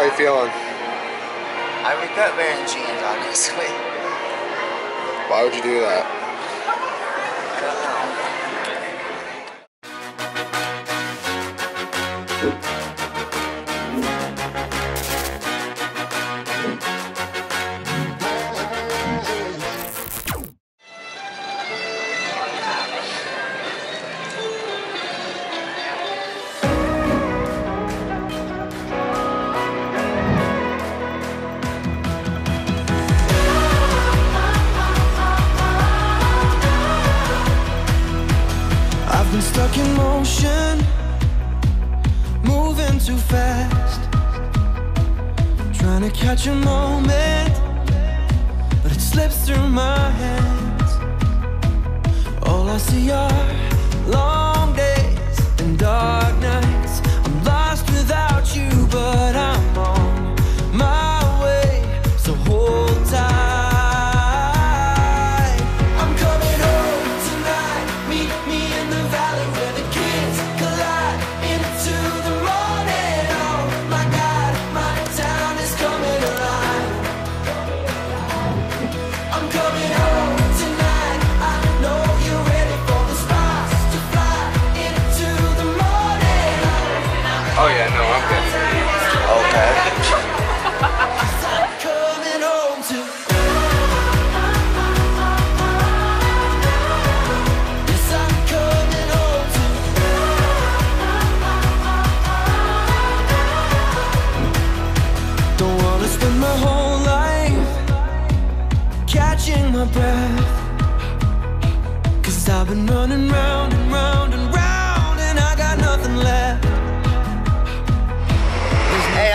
How are you feeling? I regret wearing jeans, honestly. Why would you do that? Been stuck in motion, moving too fast. Trying to catch a moment, but it slips through my hands. All I see are Oh yeah, no, I'm good. Okay. I'm coming home to. Yes, I'm coming home to. Don't wanna spend my whole life catching my breath. Cause I've been running round round